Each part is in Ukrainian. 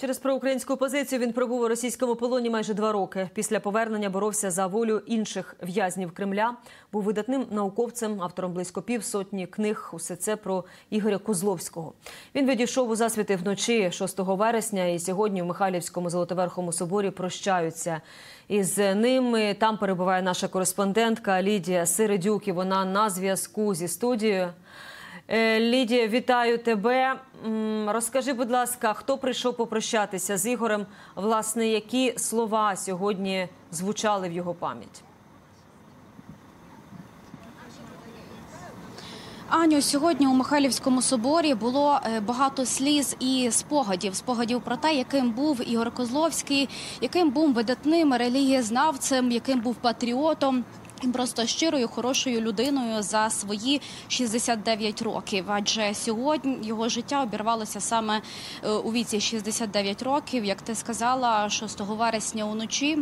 Через проукраїнську позицію він пробув у російському полоні майже два роки. Після повернення боровся за волю інших в'язнів Кремля. Був видатним науковцем, автором близько півсотні книг. Усе це про Ігоря Козловського. Він відійшов у засвіти вночі 6 вересня. І сьогодні в Михайлівському золотоверхому соборі прощаються із ними. Там перебуває наша кореспондентка Лідія Сиридюк. І вона на зв'язку зі студією. Е, Лідія, вітаю тебе. Розкажи, будь ласка, хто прийшов попрощатися з Ігорем? Власне, які слова сьогодні звучали в його пам'ять? Аню, сьогодні у Михайлівському соборі було е, багато сліз і спогадів. Спогадів про те, яким був Ігор Козловський, яким був видатним релігієзнавцем, яким був патріотом. Просто щирою, хорошою людиною за свої 69 років. Адже сьогодні його життя обірвалося саме е, у віці 69 років, як ти сказала, 6 вересня уночі.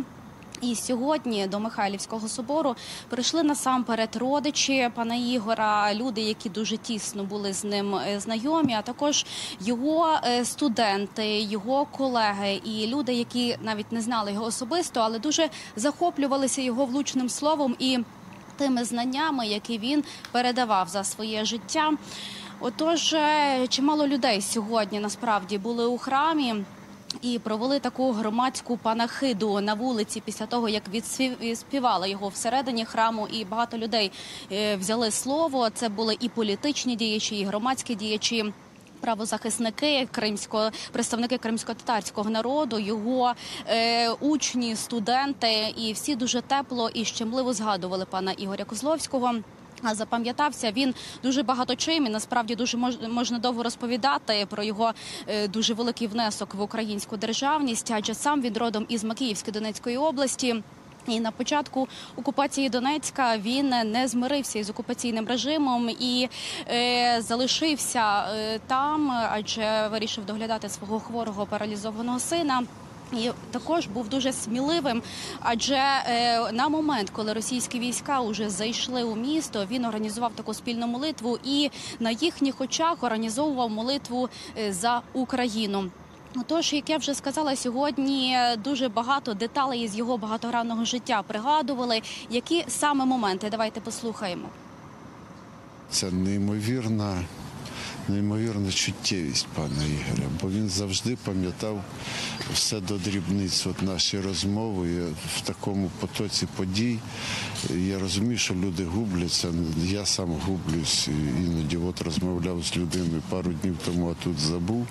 І сьогодні до Михайлівського собору прийшли насамперед родичі пана Ігора, люди, які дуже тісно були з ним е, знайомі, а також його е, студенти, його колеги і люди, які навіть не знали його особисто, але дуже захоплювалися його влучним словом і тими знаннями, які він передавав за своє життя. Отож, е, чимало людей сьогодні насправді були у храмі. І провели таку громадську панахиду на вулиці після того, як відспівали його всередині храму, і багато людей е, взяли слово. Це були і політичні діячі, і громадські діячі. Правозахисники кримського представники кримсько-татарського народу, його е, учні, студенти, і всі дуже тепло і щемливо згадували пана Ігоря Козловського. Запам'ятався він дуже багато чим і насправді дуже мож, можна довго розповідати про його е, дуже великий внесок в українську державність, адже сам він родом із Макіївської Донецької області. І на початку окупації Донецька він не змирився із окупаційним режимом і е, залишився е, там, адже вирішив доглядати свого хворого паралізованого сина. І також був дуже сміливим, адже е, на момент, коли російські війська вже зайшли у місто, він організував таку спільну молитву і на їхніх очах організовував молитву е, за Україну. Тож, як я вже сказала, сьогодні дуже багато деталей із його багатогранного життя пригадували. Які саме моменти? Давайте послухаємо. Це неймовірна, неймовірна чуттєвість пана Ігоря, бо він завжди пам'ятав все до дрібниць. От наші розмови в такому потоці подій. Я розумію, що люди губляться. Я сам гублюсь. Іноді от розмовляв з людиною пару днів тому, а тут забув.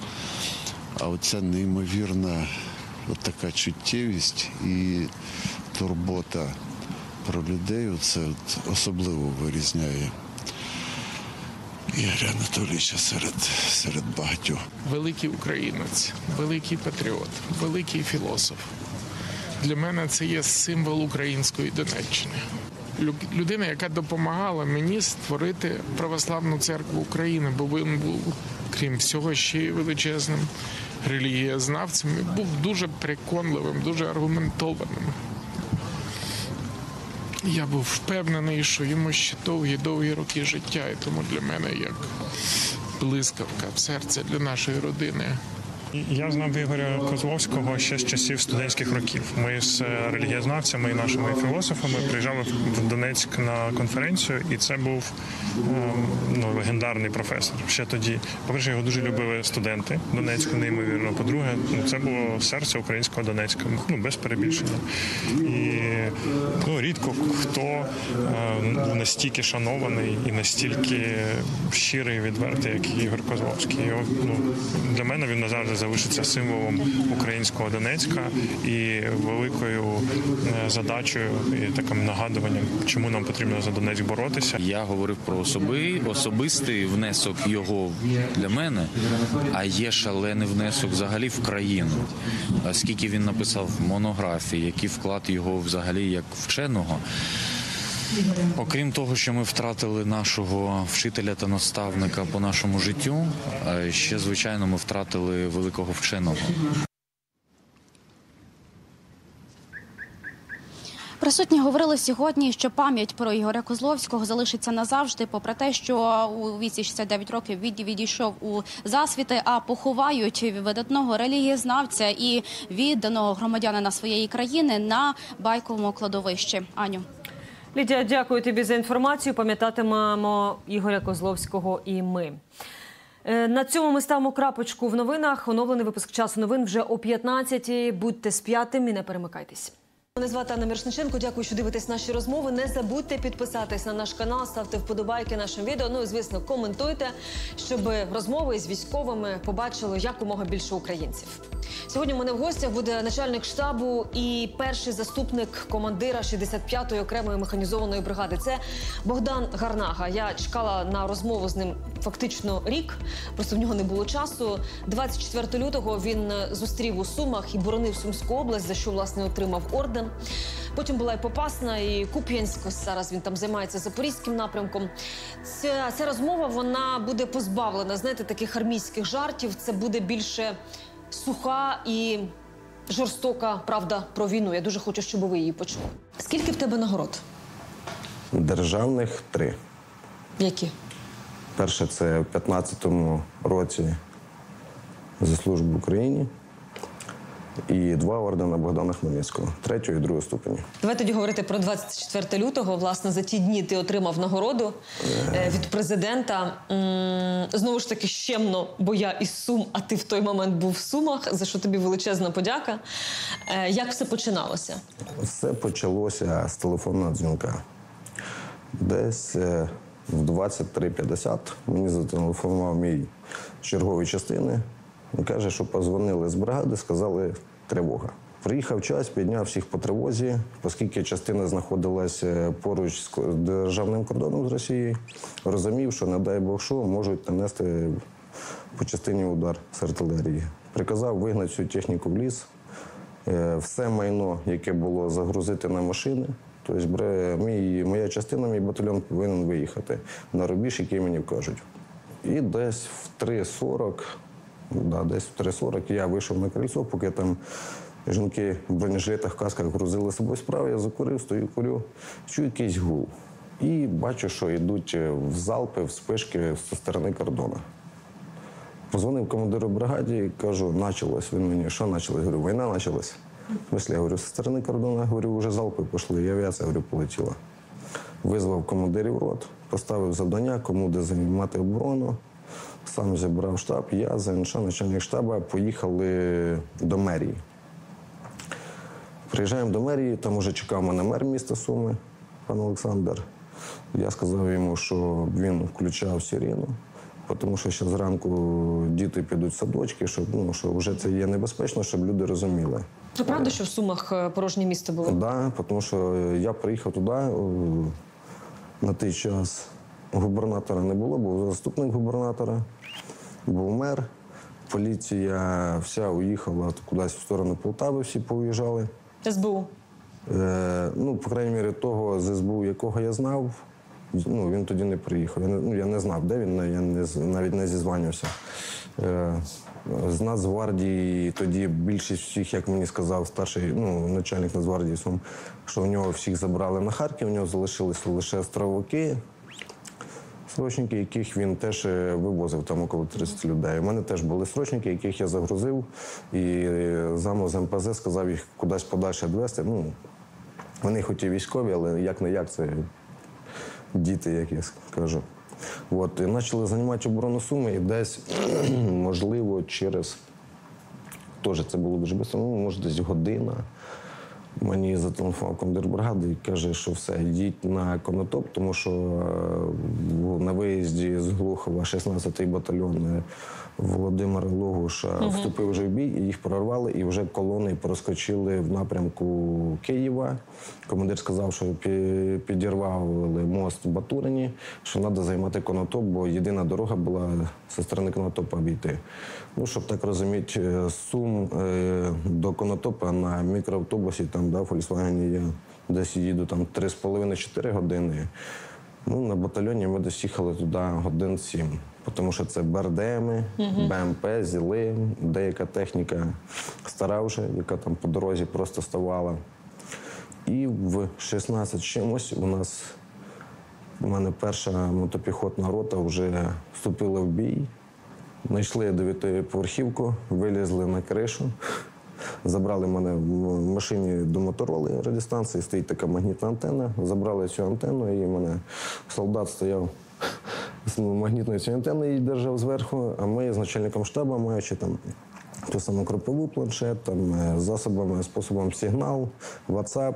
А оця неймовірна от така чуттєвість і турбота про людей, це особливо вирізняє Ігоря Анатолійовича серед, серед багатьох. великий українець, великий патріот, великий філософ. Для мене це є символ української Донеччини. Людина, яка допомагала мені створити православну церкву України, бо він був, крім всього, ще й величезним релігієзнавцем і був дуже переконливим, дуже аргументованим. Я був впевнений, що йому ще довгі-довгі роки життя, і тому для мене як блискавка в серце для нашої родини. Я знав Ігоря Козловського ще з часів студентських років. Ми з е, релігієзнавцями і нашими філософами приїжджали в Донецьк на конференцію, і це був ем, ну, легендарний професор. Ще тоді, по-перше, його дуже любили студенти Донецьку, неймовірно. По-друге, ну, це було серце українського Донецька, ну без перебільшення. І ну, рідко хто е, настільки шанований і настільки щирий, відвертий, як Ігор Козловський. От, ну, для мене він назавжди залишиться символом українського Донецька і великою е, задачею і таким нагадуванням, чому нам потрібно за Донецьк боротися. Я говорив про особи, особистий внесок його для мене, а є шалений внесок взагалі в країну. Скільки він написав монографій, який вклад його взагалі як вченого. Окрім того, що ми втратили нашого вчителя та наставника по нашому життю, е, ще звичайно ми втратили великого вченого. Присутні говорили сьогодні, що пам'ять про Ігоря Козловського залишиться назавжди, попри те, що у віці 69 років від відійшов у засвіти, а поховають видатного релігієзнавця і відданого громадянина своєї країни на байковому кладовищі. Аню. Лідія, дякую тобі за інформацію. Пам'ятатимемо Ігоря Козловського і ми. Е, На цьому ми ставимо крапочку в новинах. Оновлений випуск часу новин вже о 15-й. Будьте з п'ятим і не перемикайтесь. Мене звати Анна Мірошниченко. Дякую, що дивитесь наші розмови. Не забудьте підписатись на наш канал, ставте вподобайки нашим відео. Ну і звісно, коментуйте, щоб розмови з військовими побачили якомога більше українців. Сьогодні у мене в гостях буде начальник штабу і перший заступник командира 65-ї окремої механізованої бригади. Це Богдан Гарнага. Я чекала на розмову з ним фактично рік. Просто в нього не було часу. 24 лютого він зустрів у Сумах і боронив Сумську область, за що власне отримав орден. Потім була і Попасна, і Куп'янськ. Зараз він там займається запорізьким напрямком. Ця, ця розмова вона буде позбавлена, знаєте, таких армійських жартів. Це буде більше суха і жорстока правда про війну. Я дуже хочу, щоб ви її почули. Скільки в тебе нагород? Державних три. Які? Перше це в 15-му році за службу в Україні. І два ордена Богдана Хмельницького, третього і другого ступені. Давай тоді говорити про 24 лютого. Власне, за ті дні ти отримав нагороду е, від президента. Знову ж таки, щемно, бо я із Сум, а ти в той момент був в Сумах, за що тобі величезна подяка. Е, Як все починалося? Все почалося з телефонного дзвінка. Десь е, в 23.50 мені зателефонував мій з чергової частини. Він каже, що позвонили з бригади, сказали тривога. Приїхав час, підняв всіх по тривозі, оскільки частина знаходилася поруч з державним кордоном з Росією, розумів, що, не дай Бог що, можуть нанести по частині удар з артилерії. Приказав вигнати всю техніку в ліс, Е, все майно, яке було загрузити на машини. Тобто мій, моя частина, мій батальйон повинен виїхати на рубіж, який мені вкажуть. І десь в 3.40, да, десь в 3.40 я вийшов на крильцо, поки там жінки в бронежилетах, касках грузили собою справи, я закурив, стою, курю, чую якийсь гул. І бачу, що йдуть е, в залпи, в спишки зі сторони кордону. Позвонив командиру бригаді, кажу, началось. Він мені, що началось? Говорю, війна почалась. В смысле, я говорю, зі сторони кордону, говорю, вже залпи пішли, і авіація говорю, полетіла. Визвав командирів рот, поставив завдання, кому де займати оборону. Сам зібрав штаб, я, ЗНШ, начальник штабу, поїхали до мерії. Приїжджаємо до мерії, там уже чекав мене мер міста Суми, пан Олександр. Я сказав йому, що він включав сирену, тому що ще зранку діти підуть в садочки, щоб, ну, що вже це є небезпечно, щоб люди розуміли. Це правда, що в Сумах е, порожнє місто було? Да, тому що я приїхав туди на той час. Губернатора не було, був заступник губернатора, був мер. Поліція вся уїхала кудись в сторону Полтави, всі поїжджали. СБУ. Е, ну, по крайній мірі, того з СБУ, якого я знав, ну, він тоді не приїхав. Я не, ну, я не знав, де він, я не, навіть не зізванювався. Е, з Нацгвардії тоді більшість всіх, як мені сказав старший ну, начальник Нацгвардії, що в нього всіх забрали на Харків, у нього залишилися лише островики. Срочники, яких він теж е, вивозив там около 30 людей. У мене теж були срочники, яких я загрузив, і е, замов з МПЗ сказав їх кудись подальше відвезти. Ну, вони хоч і військові, але як не як це діти, як я кажу. От, і почали займати оборону Суми, і десь, можливо, через теж це було дуже швидко, ну, може, десь година. Мені зателефонував командир бригади і каже, що все, йдіть на конотоп, тому що е, на виїзді з Глухова 16-й батальйон е, Володимир Логуша вступив вже в бій, і їх прорвали, і вже колони проскочили в напрямку Києва. Командир сказав, що підірвали мост в Батурині, що треба займати конотоп, бо єдина дорога була зі сторони конотопа обійти. Ну, щоб так розуміти, е, Сум е, до Конотопа на мікроавтобусі, там, да, в Volkswagen я десь їду там 3,5-4 години. Ну, на батальйоні ми десь їхали туди годин 7, тому що це БРДМи, БМП, ЗІЛи, деяка техніка стара вже, яка там по дорозі просто ставала. І в 16 чимось у нас у мене перша мотопіхотна рота вже вступила в бій. Знайшли дев'ятиповерхівку, вилізли на кришу, забрали мене в машині до мотороли радіостанції, стоїть така магнітна антенна. Забрали цю антенну і мене солдат стояв з магнітною цією антенною і держав зверху, а ми з начальником штабу, маючи там ту саму кропову планшет, там, е, засобами, способом сигнал, WhatsApp,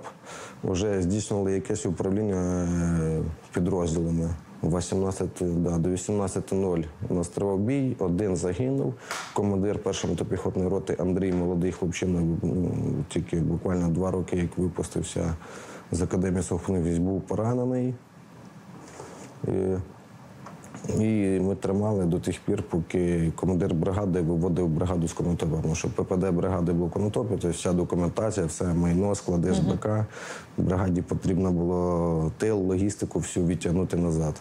вже здійснювали якесь управління е, підрозділами. 18, да, до 18.00 у нас тривав бій, один загинув. Командир першої мотопіхотної роти Андрій, молодий хлопчина, тільки буквально два роки, як випустився з академії військ, був поранений. І ми тримали до тих пір, поки командир бригади виводив бригаду з Конотопа. Тому що ППД бригади був в Конотопі, то вся документація, все майно, склади СБК. Бригаді потрібно було тил, логістику всю відтягнути назад.